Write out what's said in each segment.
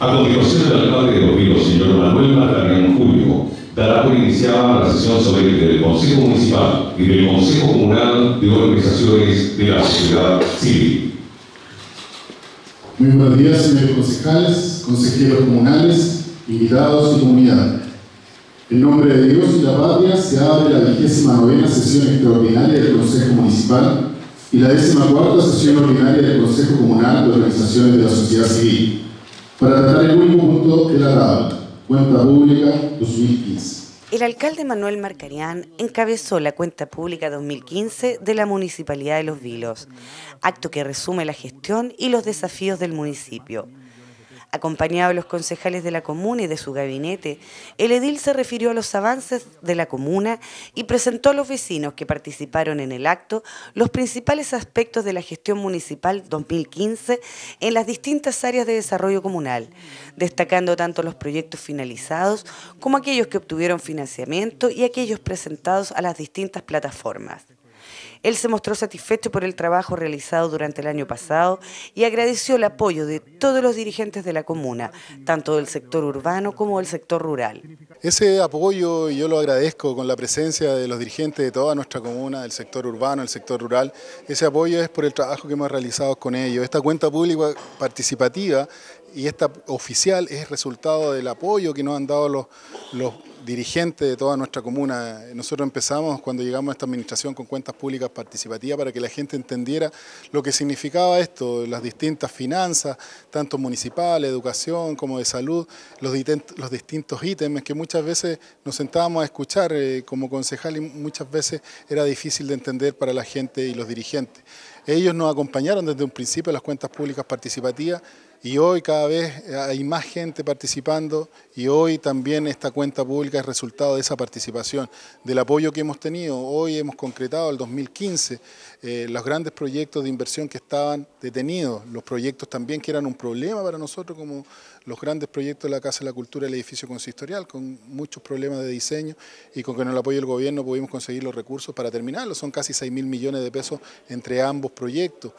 A continuación, el alcalde de Los Vilos, señor Manuel Martarián Julio, dará por iniciada la sesión sobre el Consejo Municipal y del Consejo Comunal de Organizaciones de la Sociedad Civil. Muy buenos días, señores concejales, consejeros comunales, invitados y comunidad. En nombre de Dios y la patria se abre la vigésima novena sesión extraordinaria del Consejo Municipal y la décima cuarta sesión ordinaria del Consejo Comunal de Organizaciones de la Sociedad Civil para tratar el último punto de la RAB, Cuenta Pública 2015. El alcalde Manuel Marcarián encabezó la cuenta pública 2015 de la Municipalidad de Los Vilos, acto que resume la gestión y los desafíos del municipio. Acompañado de los concejales de la comuna y de su gabinete, el edil se refirió a los avances de la comuna y presentó a los vecinos que participaron en el acto los principales aspectos de la gestión municipal 2015 en las distintas áreas de desarrollo comunal, destacando tanto los proyectos finalizados como aquellos que obtuvieron financiamiento y aquellos presentados a las distintas plataformas. Él se mostró satisfecho por el trabajo realizado durante el año pasado y agradeció el apoyo de todos los dirigentes de la comuna, tanto del sector urbano como del sector rural. Ese apoyo yo lo agradezco con la presencia de los dirigentes de toda nuestra comuna, del sector urbano, del sector rural. Ese apoyo es por el trabajo que hemos realizado con ellos. Esta cuenta pública participativa y esta oficial es resultado del apoyo que nos han dado los, los dirigente de toda nuestra comuna. Nosotros empezamos cuando llegamos a esta administración con cuentas públicas participativas para que la gente entendiera lo que significaba esto, las distintas finanzas, tanto municipales, educación como de salud, los, distintos ítems que muchas veces nos sentábamos a escuchar eh, como concejal y muchas veces era difícil de entender para la gente y los dirigentes. Ellos nos acompañaron desde un principio las cuentas públicas participativas y hoy cada vez hay más gente participando y hoy también esta cuenta pública es resultado de esa participación, del apoyo que hemos tenido. Hoy hemos concretado el 2015 eh, los grandes proyectos de inversión que estaban detenidos, los proyectos también que eran un problema para nosotros como los grandes proyectos de la Casa de la Cultura el edificio consistorial, con muchos problemas de diseño y con el apoyo del gobierno pudimos conseguir los recursos para terminarlo. Son casi 6 mil millones de pesos entre ambos proyectos.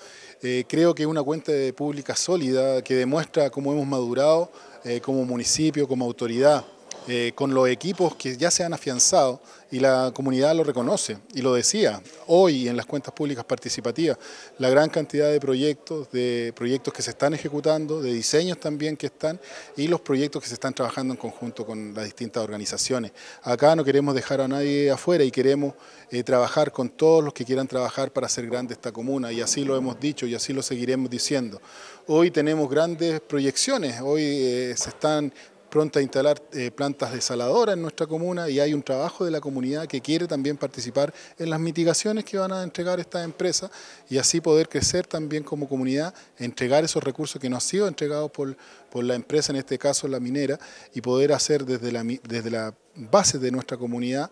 Eh, creo que es una cuenta pública sólida que demuestra cómo hemos madurado eh, como municipio, como autoridad. Eh, con los equipos que ya se han afianzado y la comunidad lo reconoce y lo decía hoy en las cuentas públicas participativas, la gran cantidad de proyectos, de proyectos que se están ejecutando, de diseños también que están y los proyectos que se están trabajando en conjunto con las distintas organizaciones. Acá no queremos dejar a nadie afuera y queremos eh, trabajar con todos los que quieran trabajar para hacer grande esta comuna y así lo hemos dicho y así lo seguiremos diciendo. Hoy tenemos grandes proyecciones, hoy eh, se están pronta a instalar eh, plantas desaladoras en nuestra comuna y hay un trabajo de la comunidad que quiere también participar en las mitigaciones que van a entregar estas empresas y así poder crecer también como comunidad, entregar esos recursos que nos han sido entregados por, por la empresa, en este caso la minera, y poder hacer desde la, desde la base de nuestra comunidad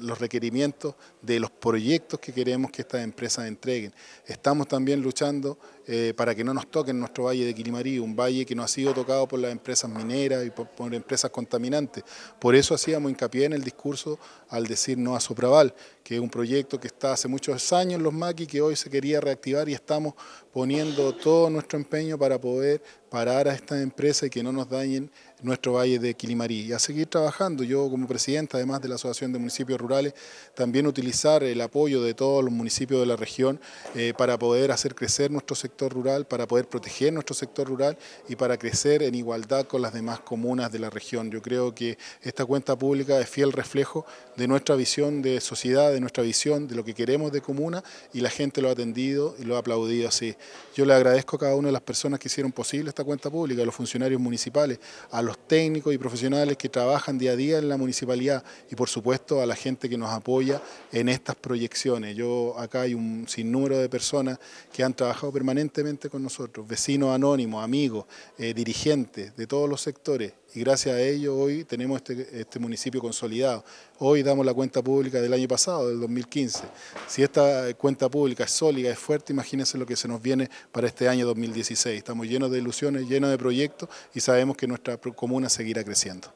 los requerimientos de los proyectos que queremos que estas empresas entreguen. Estamos también luchando eh, para que no nos toquen nuestro valle de Quilimarí, un valle que no ha sido tocado por las empresas mineras y por, empresas contaminantes. Por eso hacíamos hincapié en el discurso al decir no a Sopraval, que es un proyecto que está hace muchos años en los maquis, que hoy se quería reactivar y estamos poniendo todo nuestro empeño para poder parar a estas empresas y que no nos dañen nuestro valle de Quilimarí. Y a seguir trabajando, yo como presidente, además de la Asociación de Municipios Rurales, también utilizar el apoyo de todos los municipios de la región eh, para poder hacer crecer nuestro sector rural, para poder proteger nuestro sector rural y para crecer en igualdad con las demás comunas de la región. Yo creo que esta cuenta pública es fiel reflejo de nuestra visión de sociedad, de nuestra visión de lo que queremos de comuna y la gente lo ha atendido y lo ha aplaudido así. Yo le agradezco a cada una de las personas que hicieron posible esta cuenta pública, a los funcionarios municipales, a los técnicos y profesionales que trabajan día a día en la municipalidad y por supuesto a la gente que nos apoya en estas proyecciones. Yo acá hay un sinnúmero de personas que han trabajado permanentemente con nosotros, vecinos anónimos, amigos, eh, dirigentes de todos los sectores y gracias a ello hoy tenemos este, este, municipio consolidado. Hoy damos la cuenta pública del año pasado, del 2015. Si esta cuenta pública es sólida, es fuerte, imagínense lo que se nos viene para este año 2016. Estamos llenos de ilusiones, llenos de proyectos y sabemos que nuestra comuna seguirá creciendo.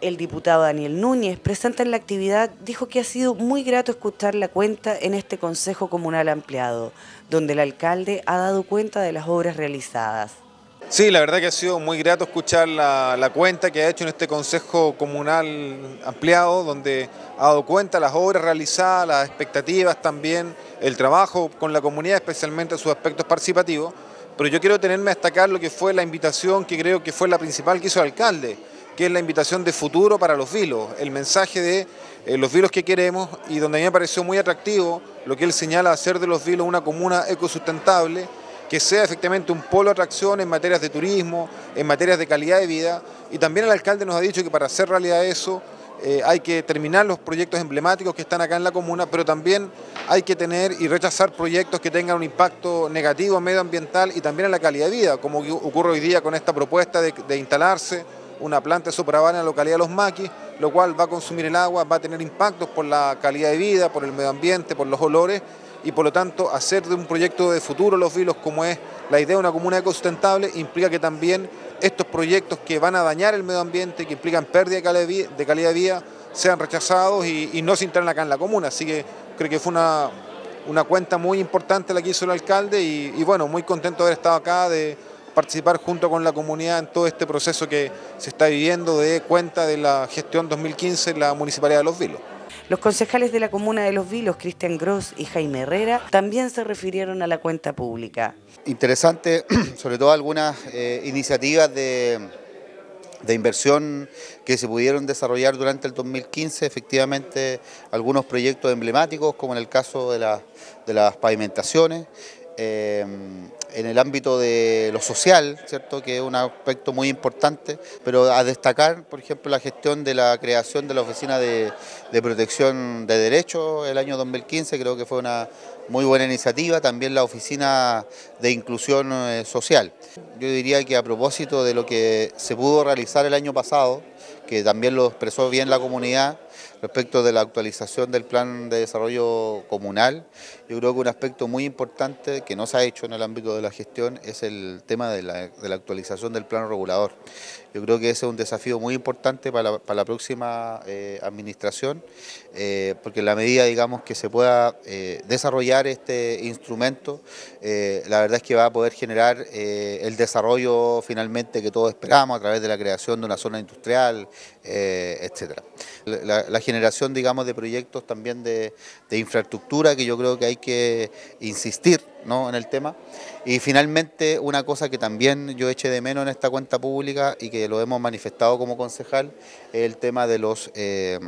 El diputado Daniel Núñez, presente en la actividad, dijo que ha sido muy grato escuchar la cuenta en este Consejo Comunal ampliado, donde el alcalde ha dado cuenta de las obras realizadas Sí, la verdad que ha sido muy grato escuchar la, cuenta que ha hecho en este Consejo Comunal ampliado, donde ha dado cuenta las obras realizadas, las expectativas también, el trabajo con la comunidad, especialmente sus aspectos participativos. Pero yo quiero tenerme a destacar lo que fue la invitación que creo que fue la principal que hizo el alcalde, que es la invitación de futuro para los vilos, el mensaje de eh, los vilos que queremos y donde a mí me pareció muy atractivo lo que él señala hacer de los vilos una comuna ecosustentable que sea efectivamente un polo de atracción en materias de turismo, en materias de calidad de vida. Y también el alcalde nos ha dicho que para hacer realidad eso eh, hay que terminar los proyectos emblemáticos que están acá en la comuna, pero también hay que tener y rechazar proyectos que tengan un impacto negativo medioambiental y también en la calidad de vida, como ocurre hoy día con esta propuesta de, instalarse una planta de en la localidad de Los Maquis, lo cual va a consumir el agua, va a tener impactos por la calidad de vida, por el medio ambiente, por los olores, y por lo tanto hacer de un proyecto de futuro los vilos como es la idea de una comuna ecosustentable implica que también estos proyectos que van a dañar el medio ambiente, que implican pérdida de calidad de vida, sean rechazados y, no se instalen acá en la comuna. Así que creo que fue una, una cuenta muy importante la que hizo el alcalde y, y bueno, muy contento de haber estado acá, de participar junto con la comunidad en todo este proceso que se está viviendo de cuenta de la gestión 2015 en la Municipalidad de Los Vilos. Los concejales de la comuna de Los Vilos, Cristian Gross y Jaime Herrera, también se refirieron a la cuenta pública. Interesante, sobre todo algunas eh, iniciativas de, inversión que se pudieron desarrollar durante el 2015, efectivamente algunos proyectos emblemáticos, como en el caso de, de las pavimentaciones, eh, en el ámbito de lo social, ¿cierto? que es un aspecto muy importante, pero a destacar, por ejemplo, la gestión de la creación de la Oficina de, Protección de Derechos el año 2015, creo que fue una muy buena iniciativa, también la Oficina de Inclusión eh, Social. Yo diría que a propósito de lo que se pudo realizar el año pasado, que también lo expresó bien la comunidad, respecto de la actualización del plan de desarrollo comunal, yo creo que un aspecto muy importante que no se ha hecho en el ámbito de la gestión es el tema de la, actualización del plano regulador. Yo creo que ese es un desafío muy importante para la, próxima eh, administración, eh, porque en la medida digamos, que se pueda eh, desarrollar este instrumento, la verdad es que va a poder generar el desarrollo finalmente que todos esperamos a través de la creación de una zona industrial, etcétera. La, generación, digamos, de proyectos también de, infraestructura que yo creo que hay que insistir en el tema. Y finalmente, una cosa que también yo eché de menos en esta cuenta pública y que lo hemos manifestado como concejal, es el tema de los... Eh,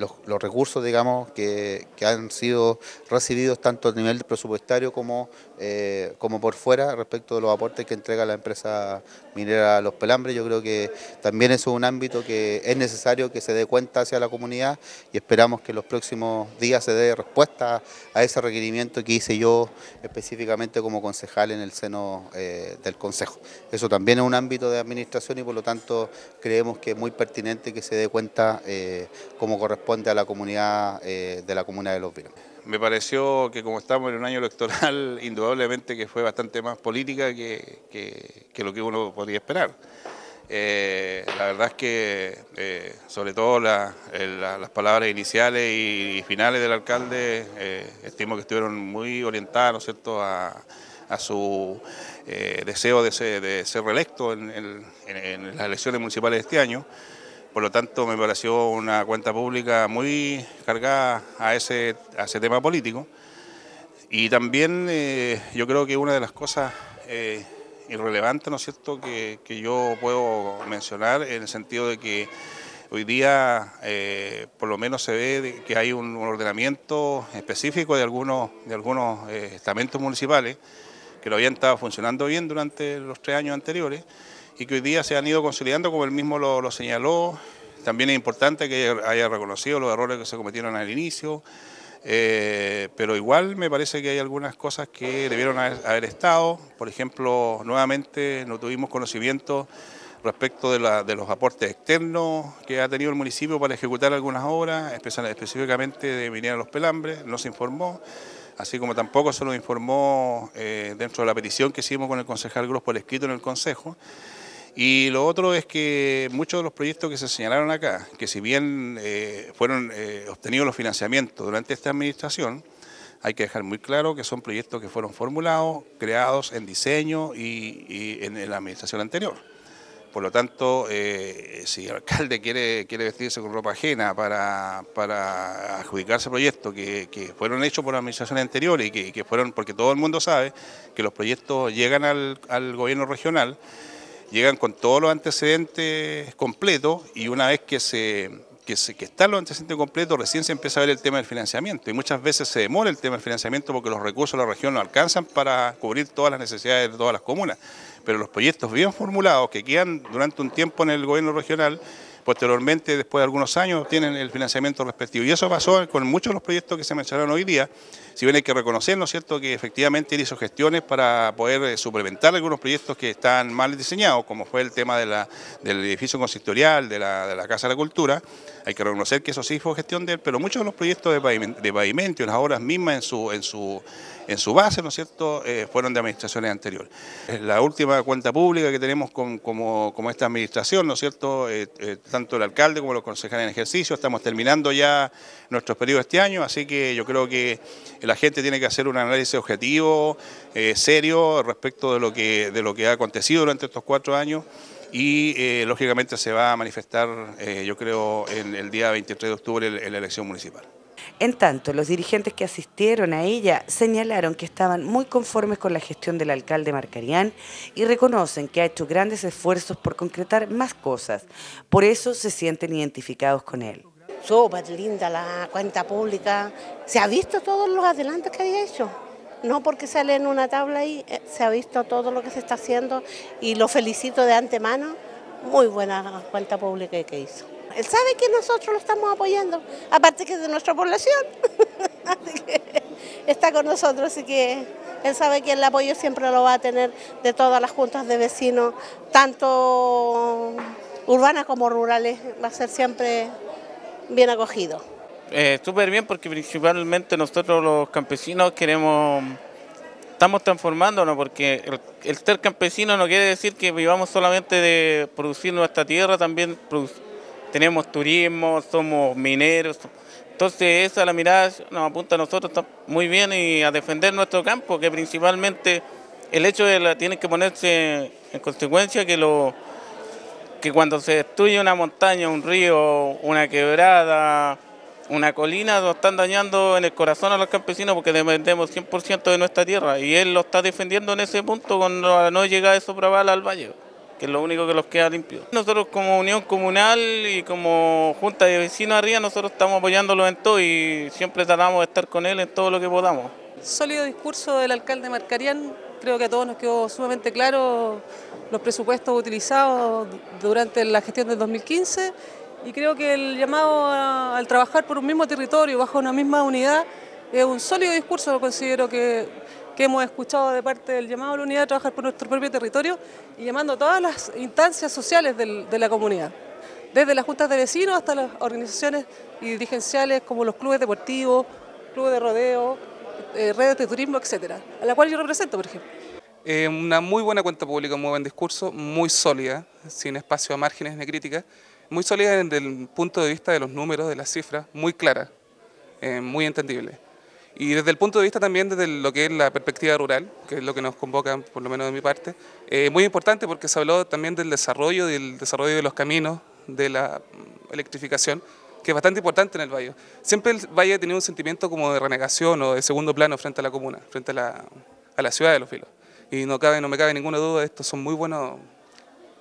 los, recursos, digamos, que, han sido recibidos tanto a nivel presupuestario como, eh, como por fuera respecto de los aportes que entrega la empresa minera Los Pelambres. Yo creo que también eso es un ámbito que es necesario que se dé cuenta hacia la comunidad y esperamos que en los próximos días se dé respuesta a ese requerimiento que hice yo específicamente como concejal en el seno eh, del Consejo. Eso también es un ámbito de administración y por lo tanto creemos que es muy pertinente que se dé cuenta eh, como corresponde a la comunidad eh, de la comuna de Los Vilos. Me pareció que como estamos en un año electoral, indudablemente que fue bastante más política que, que, lo que uno podría esperar. Eh, la verdad es que, eh, sobre todo las palabras iniciales y, finales del alcalde, eh, estimo que estuvieron muy orientadas, ¿no es cierto?, a, su deseo de ser, de ser reelecto en, las elecciones municipales de este año. Por lo tanto, me pareció una cuenta pública muy cargada a ese, tema político. Y también eh, yo creo que una de las cosas eh, irrelevantes, ¿no es cierto?, que, yo puedo mencionar en el sentido de que hoy día eh, por lo menos se ve que hay un, ordenamiento específico de algunos, de algunos estamentos municipales que lo habían estado funcionando bien durante los tres años anteriores y que hoy día se han ido consolidando, como él mismo lo, señaló. También es importante que haya reconocido los errores que se cometieron al inicio, eh, pero igual me parece que hay algunas cosas que debieron haber, estado. Por ejemplo, nuevamente no tuvimos conocimiento respecto de, los aportes externos que ha tenido el municipio para ejecutar algunas obras, específicamente de Minera Los Pelambres, no se informó, así como tampoco se nos informó eh, dentro de la petición que hicimos con el concejal Gross por escrito en el Consejo. Y lo otro es que muchos de los proyectos que se señalaron acá, que si bien eh, fueron eh, obtenidos los financiamientos durante esta administración, hay que dejar muy claro que son proyectos que fueron formulados, creados en diseño y, en, la administración anterior. Por lo tanto, eh, si el alcalde quiere, vestirse con ropa ajena para, adjudicarse proyectos que, fueron hechos por la administración anterior y que, fueron, porque todo el mundo sabe que los proyectos llegan al gobierno regional, llegan con todos los antecedentes completos y una vez que se que, se, que están los antecedentes completos, recién se empieza a ver el tema del financiamiento y muchas veces se demora el tema del financiamiento porque los recursos de la región no alcanzan para cubrir todas las necesidades de todas las comunas. Pero los proyectos bien formulados que quedan durante un tiempo en el gobierno regional, posteriormente, después de algunos años, obtienen el financiamiento respectivo. Y eso pasó con muchos de los proyectos que se mencionaron hoy día, si bien hay que reconocer, ¿no es cierto?, que efectivamente él hizo gestiones para poder eh, suplementar algunos proyectos que están mal diseñados, como fue el tema de la, del edificio consistorial, de la, de la Casa de la Cultura. Hay que reconocer que eso sí fue gestión de él, pero muchos de los proyectos de pavimento, de y las obras mismas en su, en su en su base, ¿no es cierto?, eh, fueron de administraciones anteriores. La última cuenta pública que tenemos como, esta administración, ¿no es cierto?, eh, eh, tanto el alcalde como los concejales en ejercicio, estamos terminando ya nuestros periodos este año, así que yo creo que la gente tiene que hacer un análisis objetivo, serio, respecto de lo, que, de lo que ha acontecido durante estos cuatro años y lógicamente se va a manifestar, yo creo, en el día 23 de octubre en la elección municipal. En tanto, los dirigentes que asistieron a ella señalaron que estaban muy conformes con la gestión del alcalde Marcarián y reconocen que ha hecho grandes esfuerzos por concretar más cosas. Por eso se sienten identificados con él. Súper linda la cuenta pública. Se ha visto todos los adelantos que había hecho. No porque sale en una tabla ahí, eh, se ha visto todo lo que se está haciendo y lo felicito de antemano. Muy buena cuenta pública que hizo. Él sabe que nosotros lo estamos apoyando, aparte que es de nuestra población. está con nosotros, así que él sabe que el apoyo siempre lo va a tener de todas las juntas de vecinos, tanto urbanas como rurales, va a ser siempre bien acogido. Eh, Súper bien porque principalmente nosotros los campesinos queremos, estamos transformándonos porque el, el, ser campesino no quiere decir que vivamos solamente de producir nuestra tierra, también producir tenemos turismo, somos mineros. Entonces esa la mirada nos apunta a nosotros muy bien y a defender nuestro campo, que principalmente el hecho de la tienen que ponerse en consecuencia que lo que cuando se destruye una montaña, un río, una quebrada, una colina, nos están dañando en el corazón a los campesinos porque dependemos 100% de nuestra tierra y él lo está defendiendo en ese punto con la no llegada de Sopraval al valle que es lo único que los queda limpio. Nosotros como Unión Comunal y como Junta de Vecinos arriba, nosotros estamos apoyándolo en todo y siempre tratamos de estar con él en todo lo que podamos. Sólido discurso del alcalde Marcarián, creo que a todos nos quedó sumamente claro los presupuestos utilizados durante la gestión del 2015 y creo que el llamado al trabajar por un mismo territorio, bajo una misma unidad, es un sólido discurso, lo considero que que hemos escuchado de parte del llamado a la unidad a trabajar por nuestro propio territorio y llamando a todas las instancias sociales de la comunidad, desde las juntas de vecinos hasta las organizaciones dirigenciales como los clubes deportivos, clubes de rodeo, eh, redes de turismo, etcétera, a la cual yo represento, por ejemplo. Una muy buena cuenta pública, un muy buen discurso, muy sólida, sin espacio a márgenes de crítica, muy sólida desde el punto de vista de los números, de las cifras, muy clara, eh, muy entendible. Y desde el punto de vista también desde lo que es la perspectiva rural, que es lo que nos convoca, por lo menos de mi parte, eh, muy importante porque se habló también del desarrollo, del desarrollo de los caminos, de la electrificación, que es bastante importante en el valle. Siempre el valle ha tenido un sentimiento como de renegación o de segundo plano frente a la comuna, frente a la, a la ciudad de Los Filos. Y no, cabe, no me cabe ninguna duda, estos son muy buenos,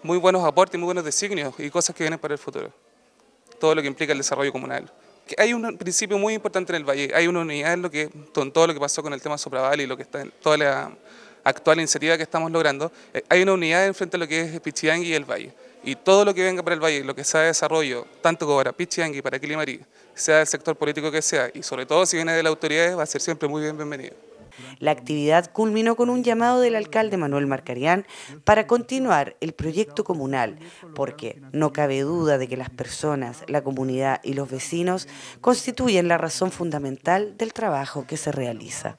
muy buenos aportes, muy buenos designios y cosas que vienen para el futuro. Todo lo que implica el desarrollo comunal hay un principio muy importante en el Valle, hay una unidad en lo que, todo lo que pasó con el tema Sopraval y lo que está en toda la actual iniciativa que estamos logrando, eh, hay una unidad en frente a lo que es Pichiangui y el Valle. Y todo lo que venga para el Valle, lo que sea de desarrollo, tanto como para Pichiangui, para Quilimarí, sea del sector político que sea, y sobre todo si viene de las autoridades, va a ser siempre muy bienvenido. La actividad culminó con un llamado del alcalde Manuel Marcarián para continuar el proyecto comunal, porque no cabe duda de que las personas, la comunidad y los vecinos constituyen la razón fundamental del trabajo que se realiza.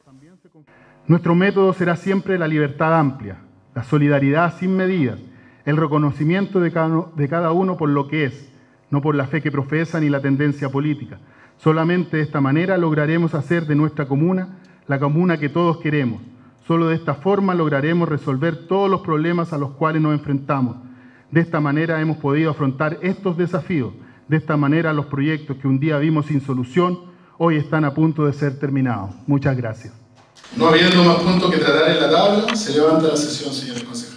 Nuestro método será siempre la libertad amplia, la solidaridad sin medidas, el reconocimiento de cada, uno por lo que es, no por la fe que profesa ni la tendencia política. Solamente de esta manera lograremos hacer de nuestra comuna la comuna que todos queremos. Solo de esta forma lograremos resolver todos los problemas a los cuales nos enfrentamos. De esta manera hemos podido afrontar estos desafíos. De esta manera los proyectos que un día vimos sin solución hoy están a punto de ser terminados. Muchas gracias. No habiendo más puntos que tratar en la tabla, se levanta la sesión, señores concejales.